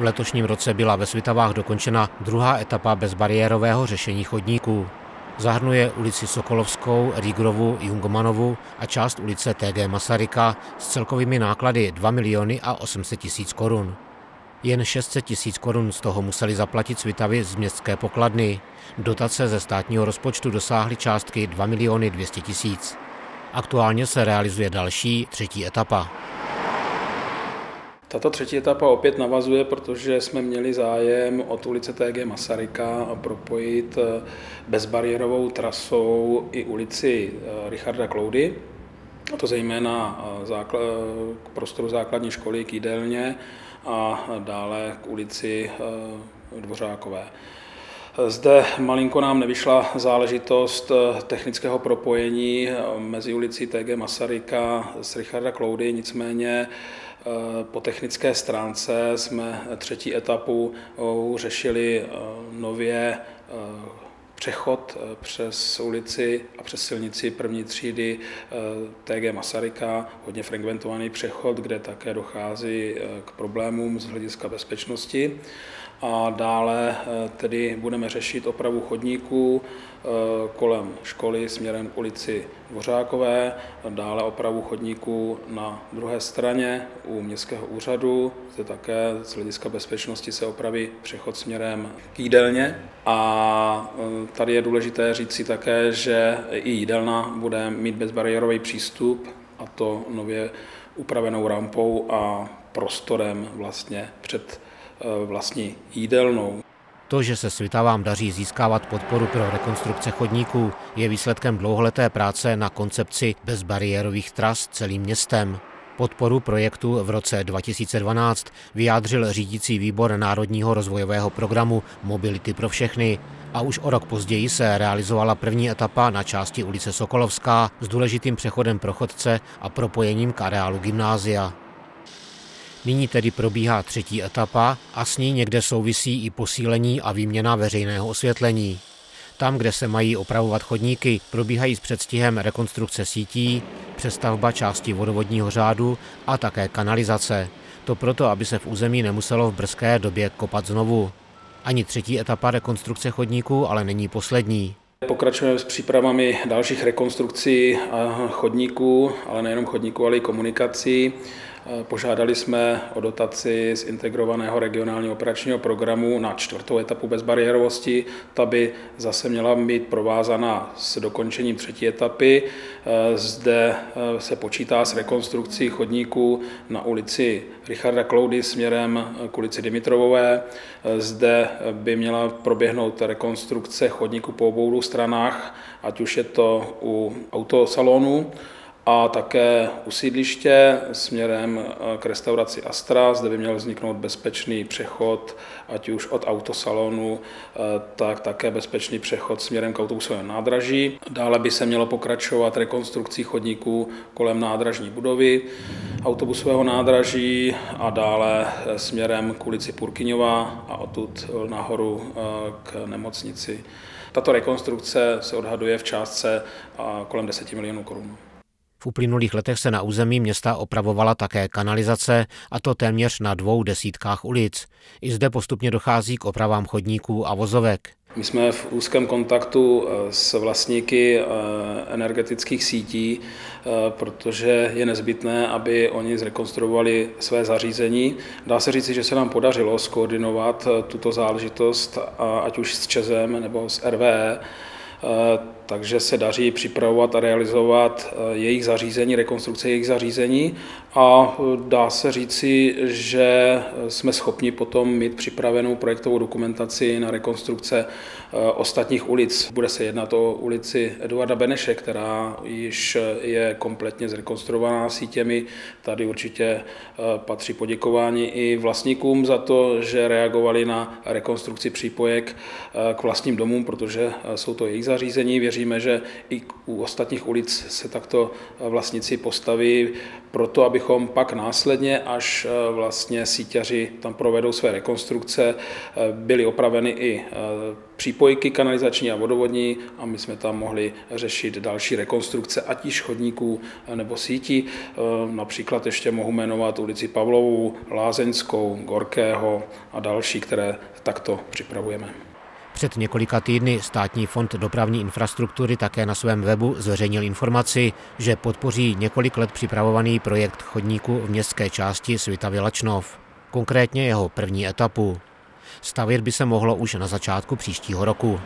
V letošním roce byla ve Svitavách dokončena druhá etapa bezbariérového řešení chodníků. Zahrnuje ulici Sokolovskou, Rígrovu, Jungmanovu a část ulice TG Masaryka s celkovými náklady 2 miliony a 800 tisíc korun. Jen 600 tisíc korun z toho museli zaplatit Svitavy z městské pokladny. Dotace ze státního rozpočtu dosáhly částky 2 miliony 200 tisíc. Aktuálně se realizuje další, třetí etapa. Tato třetí etapa opět navazuje, protože jsme měli zájem od ulice TG Masaryka propojit eh, bezbariérovou trasou i ulici eh, Richarda Kloudy, a to zejména eh, k prostoru základní školy k jídelně a dále k ulici Dvořákové. Zde malinko nám nevyšla záležitost technického propojení mezi ulicí TG Masaryka s Richarda Kloudy, nicméně po technické stránce jsme třetí etapu řešili nově přechod přes ulici a přes silnici první třídy TG Masaryka, hodně frekventovaný přechod, kde také dochází k problémům z hlediska bezpečnosti a dále eh, tedy budeme řešit opravu chodníků eh, kolem školy směrem k ulici Dvořákové, dále opravu chodníků na druhé straně u městského úřadu, zde také z hlediska bezpečnosti se opraví přechod směrem k jídelně. A eh, tady je důležité říct si také, že i jídelna bude mít bezbariérový přístup, a to nově upravenou rampou a prostorem vlastně před vlastní jídelnou. To, že se Svitavám daří získávat podporu pro rekonstrukce chodníků, je výsledkem dlouholeté práce na koncepci bezbariérových tras celým městem. Podporu projektu v roce 2012 vyjádřil řídící výbor Národního rozvojového programu Mobility pro všechny a už o rok později se realizovala první etapa na části ulice Sokolovská s důležitým přechodem pro chodce a propojením k areálu gymnázia. Nyní tedy probíhá třetí etapa a s ní někde souvisí i posílení a výměna veřejného osvětlení. Tam, kde se mají opravovat chodníky, probíhají s předstihem rekonstrukce sítí, přestavba části vodovodního řádu a také kanalizace. To proto, aby se v území nemuselo v brzké době kopat znovu. Ani třetí etapa rekonstrukce chodníků ale není poslední. Pokračujeme s přípravami dalších rekonstrukcí chodníků, ale nejenom chodníků, ale i komunikací. Požádali jsme o dotaci z integrovaného regionálního operačního programu na čtvrtou etapu bezbariérovosti. Ta by zase měla být provázaná s dokončením třetí etapy. Zde eh, se počítá s rekonstrukcí chodníků na ulici Richarda Kloudy směrem k ulici Dimitrovové. Zde by měla proběhnout rekonstrukce chodníků po obou stranách, ať už je to u autosalonu, a také u sídliště směrem eh, k restauraci Astra. Zde by měl vzniknout bezpečný přechod, ať už od autosalonu, eh, tak také bezpečný přechod směrem k autobusovému nádraží. Dále by se mělo pokračovat rekonstrukcí chodníků kolem nádražní budovy, autobusového nádraží a dále eh, směrem k ulici Purkyňová a odtud nahoru k nemocnici. Tato rekonstrukce se odhaduje v částce kolem 10 milionů korun. V uplynulých letech se na území města opravovala také kanalizace, a to téměř na dvou desítkách ulic. I zde postupně dochází k opravám chodníků a vozovek. My jsme v úzkém kontaktu eh, s vlastníky eh, energetických sítí, eh, protože je nezbytné, aby oni zrekonstruovali své zařízení. Dá se říci, že se nám podařilo skoordinovat tuto záležitost, ať už s ČEZem nebo s RVE, takže se daří připravovat a realizovat eh, jejich zařízení, rekonstrukce jejich zařízení a eh, dá se říci, že eh, jsme schopni potom mít připravenou projektovou dokumentaci na rekonstrukce ostatních ulic. Bude se jednat o ulici Eduarda Beneše, která již je kompletně zrekonstruovaná sítěmi. Tady určitě patří poděkování i vlastníkům za to, že reagovali na rekonstrukci přípojek k vlastním domům, protože jsou to jejich zařízení. Věříme, že i u ostatních ulic se takto vlastníci postaví proto, aby abychom pak následně, až vlastně síťaři tam provedou své rekonstrukce, byly opraveny i přípojky kanalizační a vodovodní a my jsme tam mohli řešit další rekonstrukce, ať již chodníků nebo sítí. Například ještě mohu jmenovat ulici Pavlovou, Lázeňskou, Gorkého a další, které takto připravujeme. Před několika týdny Státní fond dopravní infrastruktury také na svém webu zveřejnil informaci, že podpoří několik let připravovaný projekt chodníku v městské části Svitavy Lačnov, konkrétně jeho první etapu. Stavět by se mohlo už na začátku příštího roku.